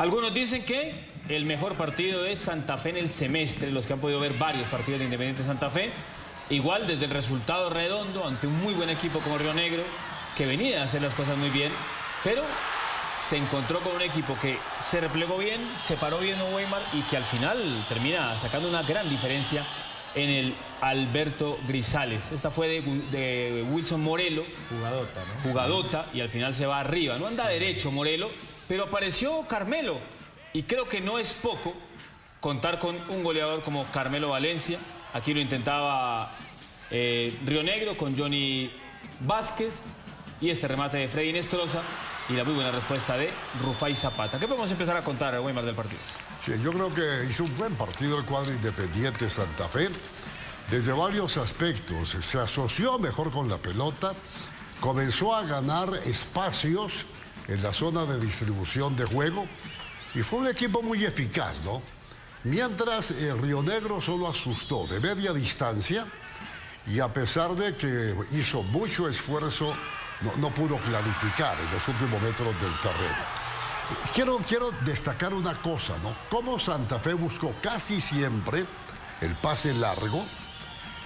Algunos dicen que el mejor partido es Santa Fe en el semestre, los que han podido ver varios partidos de Independiente Santa Fe. Igual desde el resultado redondo ante un muy buen equipo como Río Negro, que venía a hacer las cosas muy bien, pero se encontró con un equipo que se replegó bien, se paró bien en Weimar y que al final termina sacando una gran diferencia en el Alberto Grisales. Esta fue de, Wilson Morelo. Jugadota, ¿no? Jugadota y al final se va arriba. No anda derecho Morelo, pero apareció Carmelo. Y creo que no es poco contar con un goleador como Carmelo Valencia. Aquí lo intentaba eh, Río Negro con Johnny Vázquez y este remate de Freddy Nestroza y la muy buena respuesta de Rufai Zapata. ¿Qué podemos empezar a contar, Weimar, del partido? Sí, yo creo que hizo un buen partido el cuadro independiente Santa Fe. Desde varios aspectos, se asoció mejor con la pelota, comenzó a ganar espacios en la zona de distribución de juego y fue un equipo muy eficaz, ¿no? Mientras el Río Negro solo asustó de media distancia y a pesar de que hizo mucho esfuerzo, no, pudo clarificar en los últimos metros del terreno. Quiero, quiero destacar una cosa, ¿no? Cómo Santa Fe buscó casi siempre el pase largo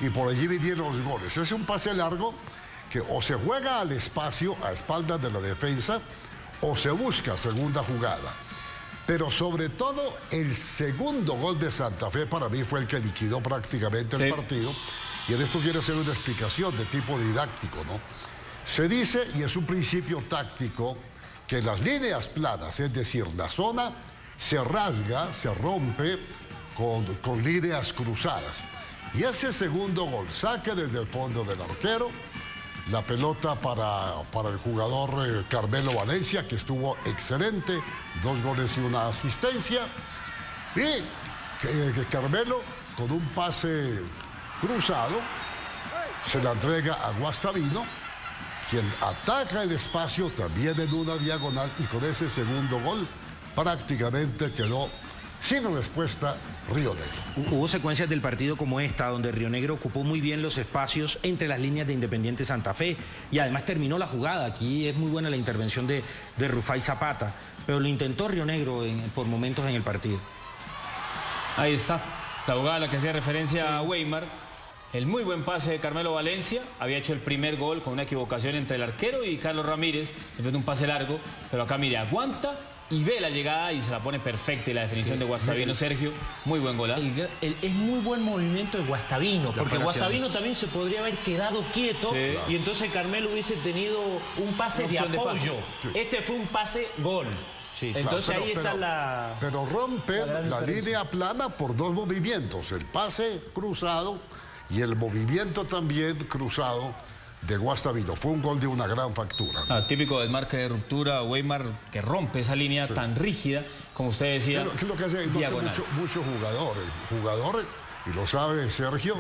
y por allí vinieron los goles. Es un pase largo que o se juega al espacio, a espaldas de la defensa, o se busca segunda jugada. Pero sobre todo el segundo gol de Santa Fe para mí fue el que liquidó prácticamente el partido. Y en esto quiero hacer una explicación de tipo didáctico, ¿no? Se dice, y es un principio táctico, que las líneas planas, es decir, la zona se rasga, se rompe con, líneas cruzadas. Y ese segundo gol, saque desde el fondo del arquero, la pelota para, para el jugador eh, Carmelo Valencia, que estuvo excelente, dos goles y una asistencia. Y que Carmelo, con un pase cruzado, se la entrega a Guastavino, quien ataca el espacio también en una diagonal y con ese segundo gol prácticamente quedó sin respuesta Río Negro. Hubo secuencias del partido como esta, donde Río Negro ocupó muy bien los espacios entre las líneas de Independiente Santa Fe y además terminó la jugada. Aquí es muy buena la intervención de, de Rufai Zapata, pero lo intentó Río Negro por momentos en el partido. Ahí está, la jugada a la que hacía referencia a Weimar el muy buen pase de Carmelo Valencia, había hecho el primer gol con una equivocación entre el arquero y Carlos Ramírez, en vez de un pase largo, pero acá mire, aguanta y ve la llegada y se la pone perfecta y la definición de Guastavino. Sergio, muy buen gol. es muy buen movimiento de Guastavino, porque Guastavino también se podría haber quedado quieto y entonces Carmelo hubiese tenido un pase de apoyo. Este fue un pase gol. Entonces ahí está la... Pero rompe la línea plana por dos movimientos, el pase cruzado y el movimiento también cruzado de Guastavino. Fue un gol de una gran factura. Ah, típico del marca de ruptura, Weimar, que rompe esa línea tan rígida, como usted decía. ¿Qué, es lo que hace, muchos jugadores? Jugadores, y lo sabe Sergio,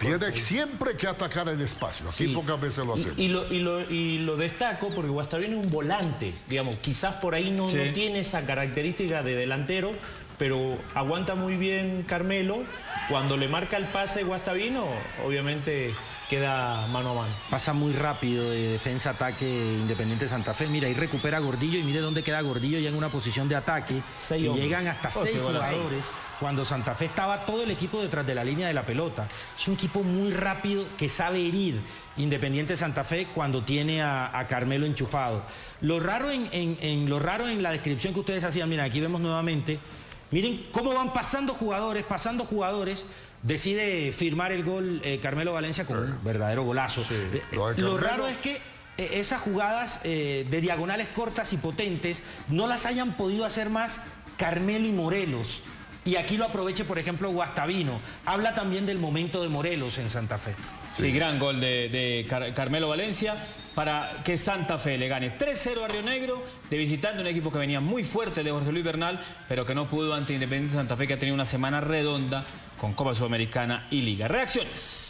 tiene siempre que atacar el espacio. Aquí pocas veces lo hace. Y, lo, destaco porque Guastavino es un volante, digamos, quizás por ahí no, no tiene esa característica de delantero, pero aguanta muy bien Carmelo cuando le marca el pase Guastavino, obviamente queda mano a mano. Pasa muy rápido de defensa-ataque Independiente Santa Fe. Mira, ahí recupera Gordillo y mire dónde queda Gordillo ya en una posición de ataque. y llegan hasta seis jugadores. Cuando Santa Fe estaba todo el equipo detrás de la línea de la pelota. Es un equipo muy rápido que sabe herir Independiente Santa Fe cuando tiene a, Carmelo enchufado. Lo raro en, lo raro en la descripción que ustedes hacían, mira, aquí vemos nuevamente Miren cómo van pasando jugadores, pasando jugadores. Decide firmar el gol eh, Carmelo Valencia con un verdadero golazo. Eh, lo raro es que eh, esas jugadas de diagonales cortas y potentes no las hayan podido hacer más Carmelo y Morelos. Y aquí lo aproveche, por ejemplo, Guastavino. Habla también del momento de Morelos en Santa Fe. Sí, gran gol de, Carmelo Valencia para que Santa Fe le gane 3-0 a Río Negro, de visitando un equipo que venía muy fuerte de Jorge Luis Bernal, pero que no pudo ante Independiente Santa Fe, que ha tenido una semana redonda con Copa Sudamericana y Liga. Reacciones.